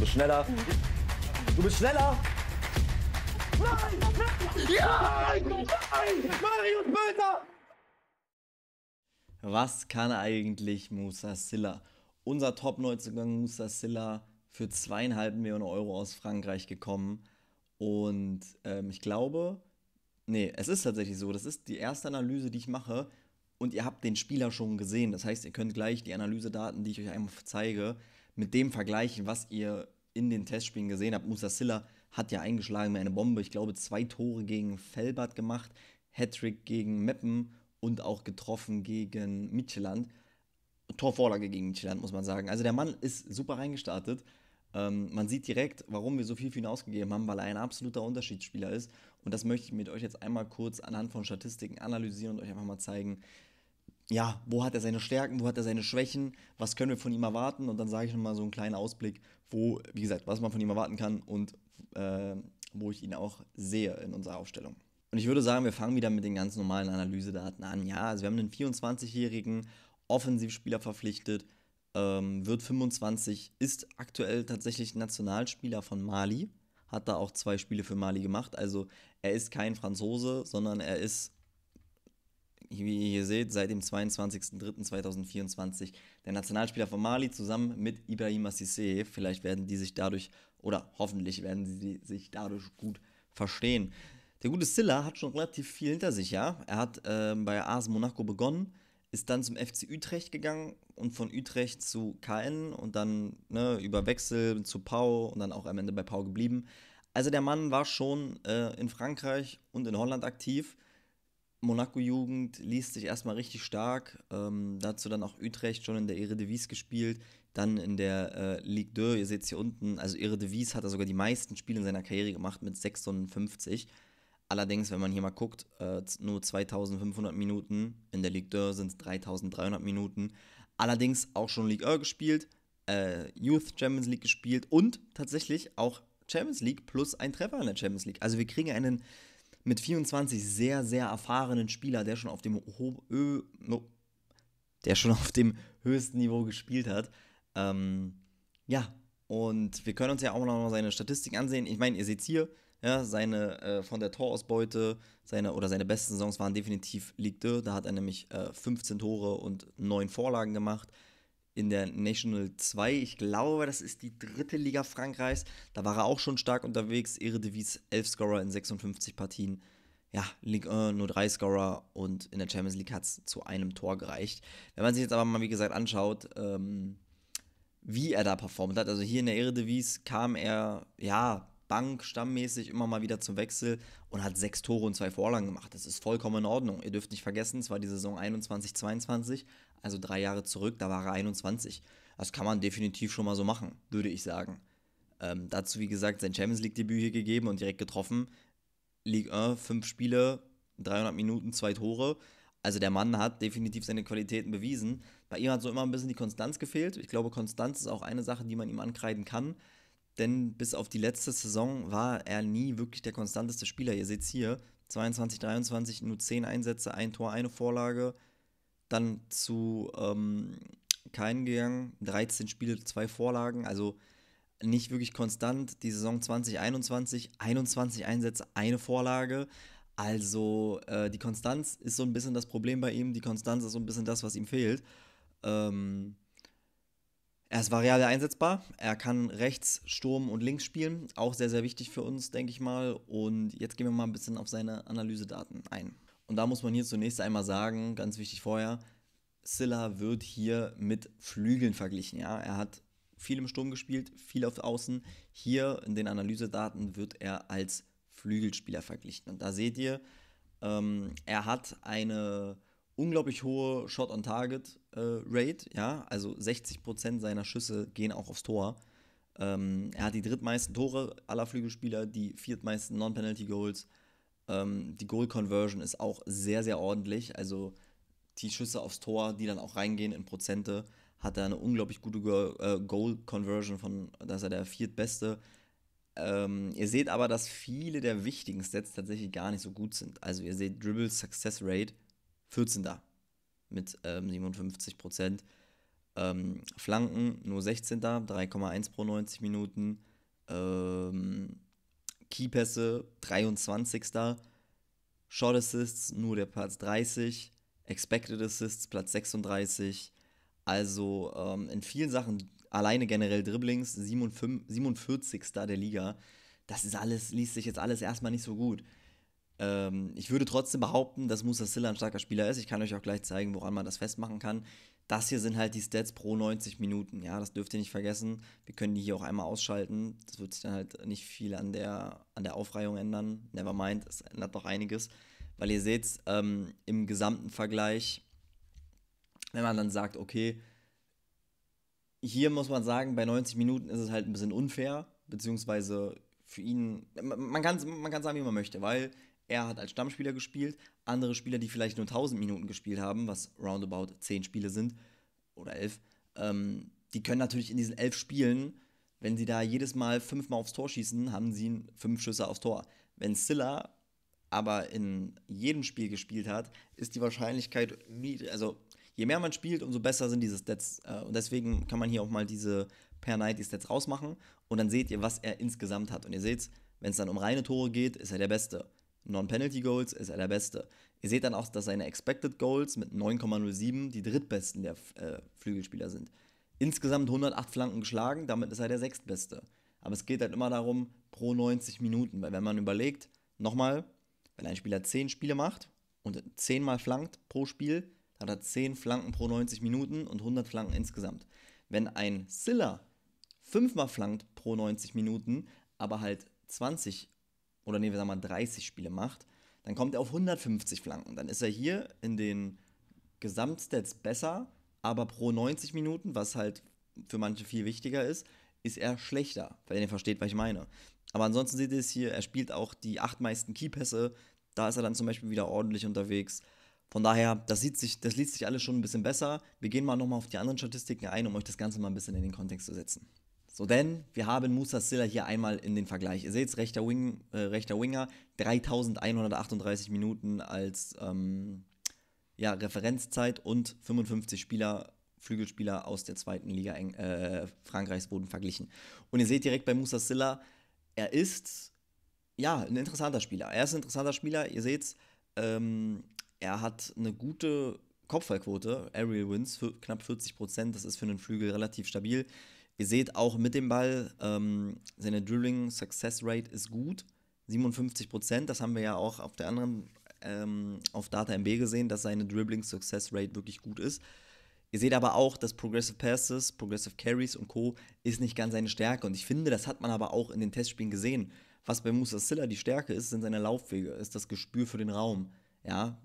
Du bist schneller. Du bist schneller. Nein! Ja! Nein! Marius Bülter! Was kann eigentlich Musa Silla? Unser Top-Neuzugang Musa Silla für zweieinhalb Millionen Euro aus Frankreich gekommen. Und ähm, ich glaube, nee, es ist tatsächlich so. Das ist die erste Analyse, die ich mache. Und ihr habt den Spieler schon gesehen. Das heißt, ihr könnt gleich die Analysedaten, die ich euch einmal zeige, mit dem vergleichen, was ihr in den Testspielen gesehen habt. Musa Silla hat ja eingeschlagen mit einer Bombe. Ich glaube, zwei Tore gegen Felbert gemacht, Hattrick gegen Meppen und auch getroffen gegen Midtjylland. Torvorlage gegen Midtjylland, muss man sagen. Also der Mann ist super reingestartet. Ähm, man sieht direkt, warum wir so viel für ihn ausgegeben haben, weil er ein absoluter Unterschiedsspieler ist. Und das möchte ich mit euch jetzt einmal kurz anhand von Statistiken analysieren und euch einfach mal zeigen, ja, wo hat er seine Stärken, wo hat er seine Schwächen, was können wir von ihm erwarten und dann sage ich nochmal so einen kleinen Ausblick, wo, wie gesagt, was man von ihm erwarten kann und äh, wo ich ihn auch sehe in unserer Aufstellung. Und ich würde sagen, wir fangen wieder mit den ganz normalen Analysedaten an. Ja, also wir haben einen 24-jährigen Offensivspieler verpflichtet, ähm, wird 25, ist aktuell tatsächlich Nationalspieler von Mali, hat da auch zwei Spiele für Mali gemacht. Also er ist kein Franzose, sondern er ist wie ihr hier seht, seit dem 22.03.2024 der Nationalspieler von Mali zusammen mit Ibrahima Sissé. Vielleicht werden die sich dadurch, oder hoffentlich werden sie sich dadurch gut verstehen. Der gute Silla hat schon relativ viel hinter sich, ja. Er hat äh, bei AS Monaco begonnen, ist dann zum FC Utrecht gegangen und von Utrecht zu KN und dann ne, über Wechsel zu Pau und dann auch am Ende bei Pau geblieben. Also der Mann war schon äh, in Frankreich und in Holland aktiv Monaco-Jugend liest sich erstmal richtig stark. Ähm, dazu dann auch Utrecht schon in der Eredivisie gespielt. Dann in der äh, Ligue 2, ihr seht es hier unten, also Eredivisie hat er sogar die meisten Spiele in seiner Karriere gemacht mit 56. Allerdings, wenn man hier mal guckt, äh, nur 2500 Minuten. In der Ligue 2 sind es 3300 Minuten. Allerdings auch schon Ligue 1 gespielt, äh, Youth Champions League gespielt und tatsächlich auch Champions League plus ein Treffer in der Champions League. Also wir kriegen einen mit 24 sehr, sehr erfahrenen Spieler, der schon auf dem, Ö der schon auf dem höchsten Niveau gespielt hat. Ähm, ja, und wir können uns ja auch noch seine Statistik ansehen. Ich meine, ihr seht hier, ja, seine äh, von der Torausbeute, seine oder seine besten Saisons waren definitiv Ligue 2. Da hat er nämlich äh, 15 Tore und 9 Vorlagen gemacht in der National 2. Ich glaube, das ist die dritte Liga Frankreichs. Da war er auch schon stark unterwegs. Eredivisie 11 Scorer in 56 Partien. Ja, Ligue 1 nur 3 Scorer und in der Champions League hat es zu einem Tor gereicht. Wenn man sich jetzt aber mal, wie gesagt, anschaut, ähm, wie er da performt hat. Also hier in der Eredivisie kam er, ja, Bank stammmäßig immer mal wieder zum Wechsel und hat sechs Tore und zwei Vorlagen gemacht. Das ist vollkommen in Ordnung. Ihr dürft nicht vergessen, es war die Saison 21, 22 also drei Jahre zurück, da war er 21. Das kann man definitiv schon mal so machen, würde ich sagen. Ähm, dazu, wie gesagt, sein Champions League-Debüt hier gegeben und direkt getroffen. Ligue 1, fünf Spiele, 300 Minuten, zwei Tore. Also der Mann hat definitiv seine Qualitäten bewiesen. Bei ihm hat so immer ein bisschen die Konstanz gefehlt. Ich glaube, Konstanz ist auch eine Sache, die man ihm ankreiden kann. Denn bis auf die letzte Saison war er nie wirklich der konstanteste Spieler. Ihr seht es hier, 22, 23, nur 10 Einsätze, ein Tor, eine Vorlage dann zu ähm, Kein gegangen, 13 Spiele, zwei Vorlagen, also nicht wirklich konstant. Die Saison 2021, 21 Einsätze, eine Vorlage. Also äh, die Konstanz ist so ein bisschen das Problem bei ihm. Die Konstanz ist so ein bisschen das, was ihm fehlt. Ähm, er ist variabel einsetzbar. Er kann rechts, Sturm und links spielen. Auch sehr, sehr wichtig für uns, denke ich mal. Und jetzt gehen wir mal ein bisschen auf seine Analysedaten ein. Und da muss man hier zunächst einmal sagen, ganz wichtig vorher, Silla wird hier mit Flügeln verglichen. Ja? Er hat viel im Sturm gespielt, viel auf Außen. Hier in den Analysedaten wird er als Flügelspieler verglichen. Und da seht ihr, ähm, er hat eine unglaublich hohe Shot-on-Target-Rate. Äh, ja? Also 60% seiner Schüsse gehen auch aufs Tor. Ähm, er hat die drittmeisten Tore aller Flügelspieler, die viertmeisten Non-Penalty-Goals. Ähm, die Goal-Conversion ist auch sehr, sehr ordentlich. Also die Schüsse aufs Tor, die dann auch reingehen in Prozente, hat er eine unglaublich gute äh, Goal-Conversion von, da ist er der viertbeste. Ähm, ihr seht aber, dass viele der wichtigen Stats tatsächlich gar nicht so gut sind. Also ihr seht Dribble Success Rate 14 da mit ähm, 57 Prozent. Ähm, Flanken nur 16. 3,1 pro 90 Minuten. Ähm, Keypässe 23. Short Assists nur der Platz 30. Expected Assists Platz 36. Also ähm, in vielen Sachen, alleine generell Dribblings, 47. der Liga. Das ist alles, liest sich jetzt alles erstmal nicht so gut. Ähm, ich würde trotzdem behaupten, dass Musa Silla ein starker Spieler ist. Ich kann euch auch gleich zeigen, woran man das festmachen kann. Das hier sind halt die Stats pro 90 Minuten. Ja, das dürft ihr nicht vergessen. Wir können die hier auch einmal ausschalten. Das wird sich dann halt nicht viel an der, an der Aufreihung ändern. Nevermind, es ändert noch einiges. Weil ihr seht, ähm, im gesamten Vergleich, wenn man dann sagt, okay, hier muss man sagen, bei 90 Minuten ist es halt ein bisschen unfair, beziehungsweise für ihn, man kann, man sagen, wie man möchte, weil er hat als Stammspieler gespielt, andere Spieler, die vielleicht nur 1000 Minuten gespielt haben, was roundabout 10 Spiele sind oder 11, ähm, die können natürlich in diesen 11 Spielen, wenn sie da jedes Mal fünfmal aufs Tor schießen, haben sie fünf Schüsse aufs Tor. Wenn Silla aber in jedem Spiel gespielt hat, ist die Wahrscheinlichkeit niedrig. Also je mehr man spielt, umso besser sind diese Stats. Äh, und deswegen kann man hier auch mal diese per Night die Stats rausmachen und dann seht ihr, was er insgesamt hat. Und ihr seht, wenn es dann um reine Tore geht, ist er der Beste. Non-Penalty Goals ist er der Beste. Ihr seht dann auch, dass seine Expected Goals mit 9,07 die drittbesten der äh, Flügelspieler sind. Insgesamt 108 Flanken geschlagen, damit ist er der sechstbeste. Aber es geht halt immer darum, pro 90 Minuten, weil wenn man überlegt, nochmal, wenn ein Spieler 10 Spiele macht und 10 mal flankt pro Spiel, dann hat er 10 Flanken pro 90 Minuten und 100 Flanken insgesamt. Wenn ein Silla 5 mal flankt pro 90 Minuten, aber halt 20 oder nee, wir sagen mal 30 Spiele macht, dann kommt er auf 150 Flanken. Dann ist er hier in den Gesamtstats besser, aber pro 90 Minuten, was halt für manche viel wichtiger ist, ist er schlechter, wenn ihr versteht, was ich meine. Aber ansonsten seht ihr es hier, er spielt auch die acht meisten Keypässe. Da ist er dann zum Beispiel wieder ordentlich unterwegs. Von daher, das, sieht sich, das liest sich alles schon ein bisschen besser. Wir gehen mal nochmal auf die anderen Statistiken ein, um euch das Ganze mal ein bisschen in den Kontext zu setzen. So, denn wir haben Musa Silla hier einmal in den Vergleich. Ihr seht, rechter, Wing, äh, rechter Winger, 3138 Minuten als ähm, ja, Referenzzeit und 55 Spieler, Flügelspieler aus der zweiten Liga äh, Frankreichs wurden verglichen. Und ihr seht direkt bei Musa Silla, er ist ja ein interessanter Spieler. Er ist ein interessanter Spieler, ihr seht, ähm, er hat eine gute Kopfballquote, Aerial Wins, knapp 40 Prozent, das ist für einen Flügel relativ stabil. Ihr seht auch mit dem Ball, ähm, seine Drilling Success Rate ist gut, 57 Prozent. Das haben wir ja auch auf der anderen, ähm, auf Data MB gesehen, dass seine Dribbling Success Rate wirklich gut ist. Ihr seht aber auch, dass Progressive Passes, Progressive Carries und Co. ist nicht ganz seine Stärke. Und ich finde, das hat man aber auch in den Testspielen gesehen. Was bei Musa Silla die Stärke ist, sind seine Laufwege, ist das Gespür für den Raum. Ja,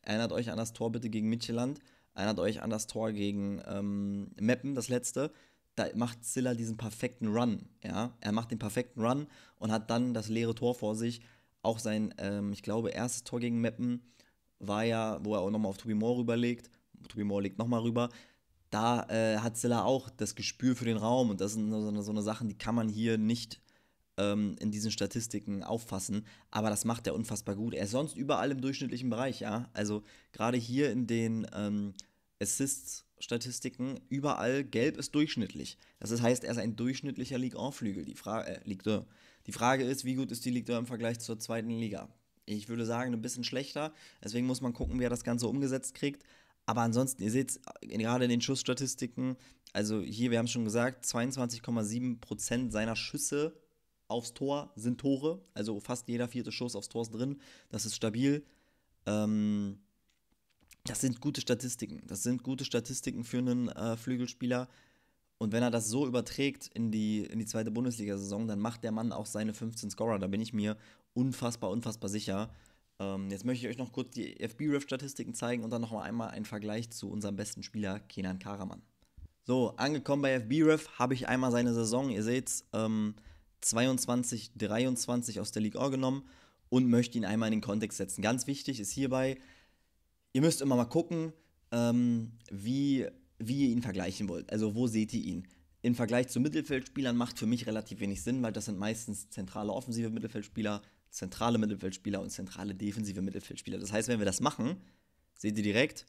erinnert euch an das Tor bitte gegen Midtjylland, erinnert euch an das Tor gegen ähm, Meppen, das letzte da macht Zilla diesen perfekten Run. Ja? Er macht den perfekten Run und hat dann das leere Tor vor sich. Auch sein, ähm, ich glaube, erstes Tor gegen Meppen war ja, wo er auch nochmal auf Tobi Moore rüberlegt. Tobi Moore legt nochmal rüber. Da äh, hat Zilla auch das Gespür für den Raum und das sind so so eine Sachen, die kann man hier nicht ähm, in diesen Statistiken auffassen. Aber das macht er unfassbar gut. Er ist sonst überall im durchschnittlichen Bereich, ja. Also gerade hier in den ähm, Assists Statistiken überall gelb ist durchschnittlich. Das heißt, er ist ein durchschnittlicher Ligue 1-Flügel. Die, Fra äh, Ligue die Frage ist, wie gut ist die Ligue 1 im Vergleich zur zweiten Liga? Ich würde sagen, ein bisschen schlechter. Deswegen muss man gucken, wie er das Ganze umgesetzt kriegt. Aber ansonsten, ihr seht gerade in den Schussstatistiken, also hier, wir haben es schon gesagt, 22,7% seiner Schüsse aufs Tor sind Tore. Also fast jeder vierte Schuss aufs Tor ist drin. Das ist stabil. Ähm, das sind gute Statistiken. Das sind gute Statistiken für einen äh, Flügelspieler. Und wenn er das so überträgt in die, in die zweite Bundesliga-Saison, dann macht der Mann auch seine 15 Scorer. Da bin ich mir unfassbar, unfassbar sicher. Ähm, jetzt möchte ich euch noch kurz die FB-Ref-Statistiken zeigen und dann noch einmal einen Vergleich zu unserem besten Spieler, Kenan Karaman. So, angekommen bei FB-Ref habe ich einmal seine Saison, ihr seht ähm, 22, 23 aus der Ligue genommen und möchte ihn einmal in den Kontext setzen. Ganz wichtig ist hierbei, ihr müsst immer mal gucken, ähm, wie, wie ihr ihn vergleichen wollt. Also wo seht ihr ihn? Im Vergleich zu Mittelfeldspielern macht für mich relativ wenig Sinn, weil das sind meistens zentrale offensive Mittelfeldspieler, zentrale Mittelfeldspieler und zentrale defensive Mittelfeldspieler. Das heißt, wenn wir das machen, seht ihr direkt,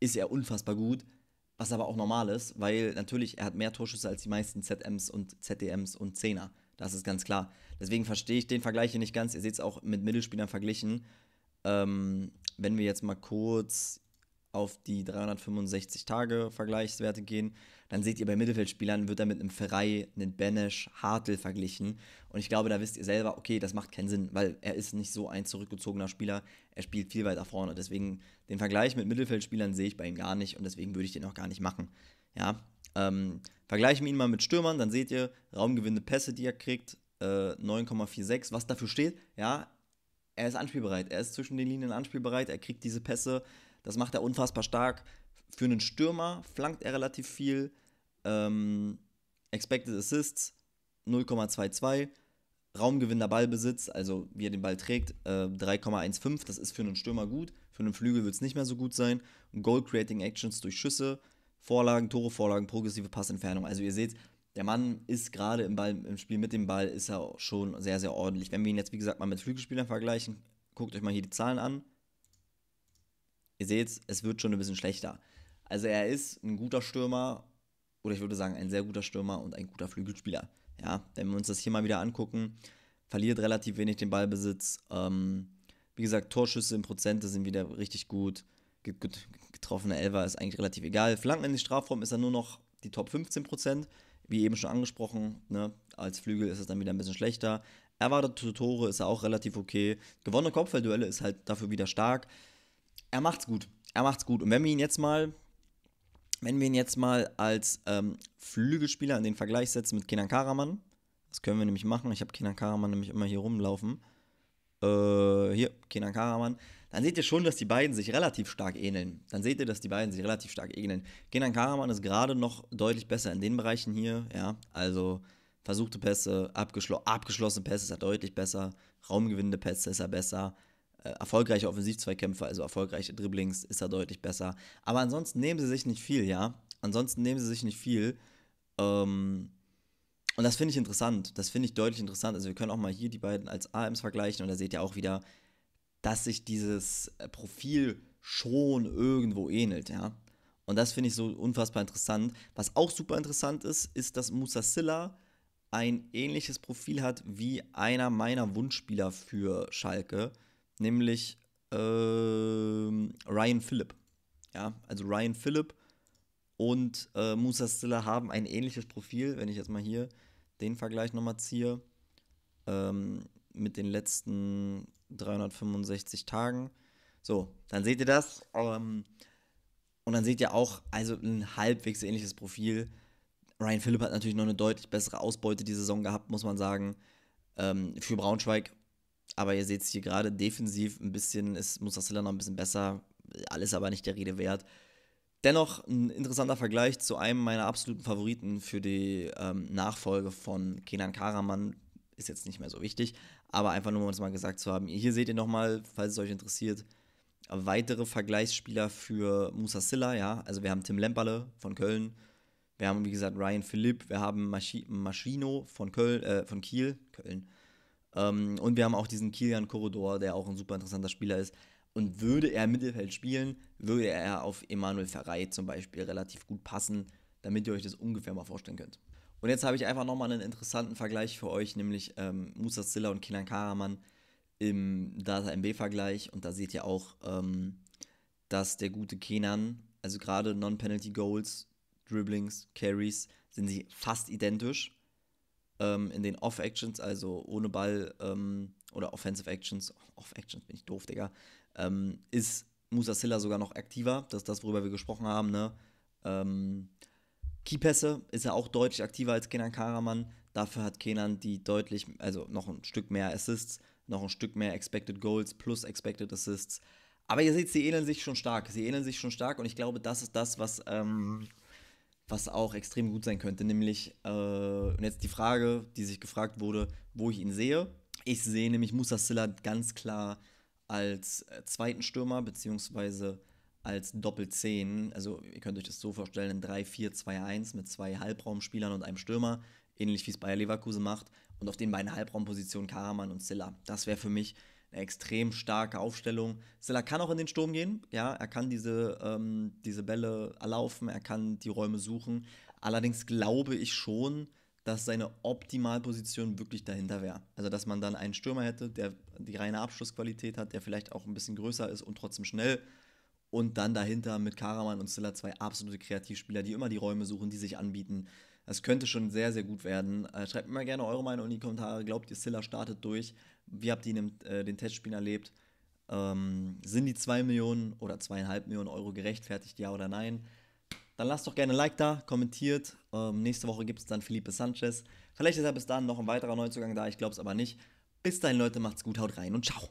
ist er unfassbar gut. was aber auch normal ist, weil natürlich er hat mehr Torschüsse als die meisten ZMs und ZDMs und Zehner. Das ist ganz klar. Deswegen verstehe ich den Vergleich hier nicht ganz. Ihr seht es auch mit Mittelspielern verglichen. Ähm, wenn wir jetzt mal kurz auf die 365 Tage Vergleichswerte gehen, dann seht ihr bei Mittelfeldspielern wird er mit einem Ferrei, einem Benesch, Hartl verglichen. Und ich glaube, da wisst ihr selber, okay, das macht keinen Sinn, weil er ist nicht so ein zurückgezogener Spieler. Er spielt viel weiter vorne. Deswegen den Vergleich mit Mittelfeldspielern sehe ich bei ihm gar nicht und deswegen würde ich den auch gar nicht machen. Ja, ähm, vergleichen wir ihn mal mit Stürmern, dann seht ihr raumgewinnende Pässe, die er kriegt, äh, 9,46. Was dafür steht, ja, er ist anspielbereit. Er ist zwischen den Linien anspielbereit. Er kriegt diese Pässe. Das macht er unfassbar stark. Für einen Stürmer flankt er relativ viel. Ähm, Expected Assists 0,22. Raumgewinnender Ballbesitz, also wie er den Ball trägt, äh, 3,15. Das ist für einen Stürmer gut. Für einen Flügel wird es nicht mehr so gut sein. Goal Creating Actions durch Schüsse, Vorlagen, Tore, Vorlagen, progressive Passentfernung. Also ihr seht, der Mann ist gerade im, im Spiel mit dem Ball, ist er schon sehr, sehr ordentlich. Wenn wir ihn jetzt, wie gesagt, mal mit Flügelspielern vergleichen, guckt euch mal hier die Zahlen an. Ihr seht, es wird schon ein bisschen schlechter. Also er ist ein guter Stürmer, oder ich würde sagen, ein sehr guter Stürmer und ein guter Flügelspieler. Ja, wenn wir uns das hier mal wieder angucken, verliert relativ wenig den Ballbesitz. Ähm, wie gesagt, Torschüsse in Prozente sind wieder richtig gut. Getroffene Elfer ist eigentlich relativ egal. Flanken in die Strafraum ist er nur noch die Top 15 Prozent. Wie eben schon angesprochen, ne? als Flügel ist es dann wieder ein bisschen schlechter. Erwartete Tore ist er auch relativ okay. Gewonnene Kopfballduelle ist halt dafür wieder stark. Er macht's gut. Er macht's gut. Und wenn wir ihn jetzt mal, wenn wir ihn jetzt mal als ähm, Flügelspieler in den Vergleich setzen mit Kenan Karaman, das können wir nämlich machen. Ich habe Kenan Karaman nämlich immer hier rumlaufen. Äh, hier, Kenan Karaman dann seht ihr schon, dass die beiden sich relativ stark ähneln. Dann seht ihr, dass die beiden sich relativ stark ähneln. Kenan Karaman ist gerade noch deutlich besser in den Bereichen hier, ja. Also versuchte Pässe, abgeschl abgeschlossene Pässe ist er deutlich besser, raumgewinnende Pässe ist er besser, äh, erfolgreiche Offensivzweikämpfe, also erfolgreiche Dribblings ist er deutlich besser. Aber ansonsten nehmen sie sich nicht viel, ja. Ansonsten nehmen sie sich nicht viel. Ähm, und das finde ich interessant. Das finde ich deutlich interessant. Also wir können auch mal hier die beiden als AMs vergleichen und da seht ihr auch wieder, dass sich dieses äh, Profil schon irgendwo ähnelt, ja. Und das finde ich so unfassbar interessant. Was auch super interessant ist, ist, dass Musa Silla ein ähnliches Profil hat wie einer meiner Wunschspieler für Schalke, nämlich äh, Ryan Phillip. Ja, also Ryan Phillip und äh, Musa Silla haben ein ähnliches Profil, wenn ich jetzt mal hier den Vergleich nochmal ziehe, ähm, mit den letzten 365 Tagen. So, dann seht ihr das. Ähm, und dann seht ihr auch, also ein halbwegs ähnliches Profil. Ryan Philipp hat natürlich noch eine deutlich bessere Ausbeute die Saison gehabt, muss man sagen, ähm, für Braunschweig. Aber ihr seht es hier gerade defensiv ein bisschen, ist Mustassila noch ein bisschen besser. Alles aber nicht der Rede wert. Dennoch ein interessanter Vergleich zu einem meiner absoluten Favoriten für die ähm, Nachfolge von Kenan Karaman. Ist jetzt nicht mehr so wichtig. Aber einfach nur, um uns mal gesagt zu haben. Hier seht ihr nochmal, falls es euch interessiert, weitere Vergleichsspieler für Musa Silla, ja. Also wir haben Tim Lemperle von Köln. Wir haben, wie gesagt, Ryan Philipp. Wir haben Maschi Maschino von Köln, äh, von Kiel, Köln. Ähm, und wir haben auch diesen Kilian Korridor, der auch ein super interessanter Spieler ist. Und würde er Mittelfeld spielen, würde er auf Emanuel Ferrei zum Beispiel relativ gut passen, damit ihr euch das ungefähr mal vorstellen könnt. Und jetzt habe ich einfach nochmal einen interessanten Vergleich für euch, nämlich ähm, Musa Silla und Kinan Karaman im Data MB-Vergleich. Und da seht ihr auch, ähm, dass der gute Kenan, also gerade Non-Penalty Goals, Dribblings, Carries, sind sie fast identisch. Ähm, in den Off-Actions, also ohne Ball ähm, oder Offensive Actions, Off-Actions bin ich doof, Digga, ähm, ist Musa Silla sogar noch aktiver. Das ist das, worüber wir gesprochen haben, ne? Ähm, Keypässe ist er auch deutlich aktiver als Kenan Karaman. Dafür hat Kenan die deutlich, also noch ein Stück mehr Assists, noch ein Stück mehr Expected Goals plus Expected Assists. Aber ihr seht, sie ähneln sich schon stark. Sie ähneln sich schon stark und ich glaube, das ist das, was, ähm, was auch extrem gut sein könnte. Nämlich, äh, und jetzt die Frage, die sich gefragt wurde, wo ich ihn sehe. Ich sehe nämlich Musa Silla ganz klar als äh, zweiten Stürmer, beziehungsweise als Doppel-10. Also ihr könnt euch das so vorstellen, ein 3-4-2-1 mit zwei Halbraumspielern und einem Stürmer, ähnlich wie es Bayer Leverkusen macht. Und auf den beiden Halbraumpositionen Karaman und Silla. Das wäre für mich eine extrem starke Aufstellung. Silla kann auch in den Sturm gehen, ja, er kann diese, ähm, diese Bälle erlaufen, er kann die Räume suchen. Allerdings glaube ich schon, dass seine Optimalposition wirklich dahinter wäre. Also, dass man dann einen Stürmer hätte, der die reine Abschlussqualität hat, der vielleicht auch ein bisschen größer ist und trotzdem schnell. Und dann dahinter mit Karaman und Silla zwei absolute Kreativspieler, die immer die Räume suchen, die sich anbieten. Das könnte schon sehr, sehr gut werden. Äh, schreibt mir mal gerne eure Meinung in die Kommentare. Glaubt ihr, Silla startet durch? Wie habt ihr im, äh, den Testspielen erlebt? Ähm, sind die 2 Millionen oder 2,5 Millionen Euro gerechtfertigt, ja oder nein? Dann lasst doch gerne ein Like da, kommentiert. Ähm, nächste Woche gibt es dann Felipe Sanchez. Vielleicht ist er bis dahin noch ein weiterer Neuzugang da, ich glaube es aber nicht. Bis dahin, Leute, macht's gut, haut rein und ciao.